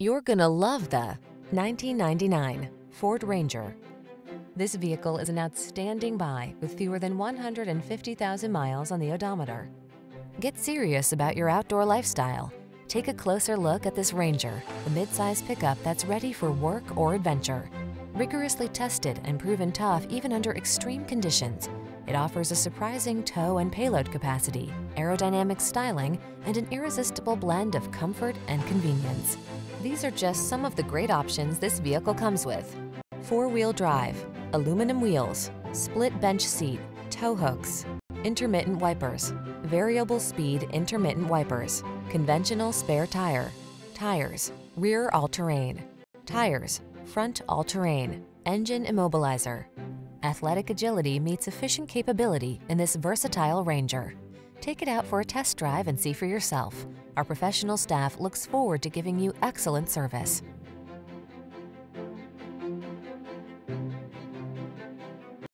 You're gonna love the 1999 Ford Ranger. This vehicle is an outstanding buy with fewer than 150,000 miles on the odometer. Get serious about your outdoor lifestyle. Take a closer look at this Ranger, the midsize pickup that's ready for work or adventure. Rigorously tested and proven tough even under extreme conditions, it offers a surprising tow and payload capacity, aerodynamic styling, and an irresistible blend of comfort and convenience. These are just some of the great options this vehicle comes with. Four-wheel drive, aluminum wheels, split bench seat, tow hooks, intermittent wipers, variable speed intermittent wipers, conventional spare tire, tires, rear all-terrain, tires, front all-terrain, engine immobilizer. Athletic agility meets efficient capability in this versatile Ranger. Take it out for a test drive and see for yourself. Our professional staff looks forward to giving you excellent service.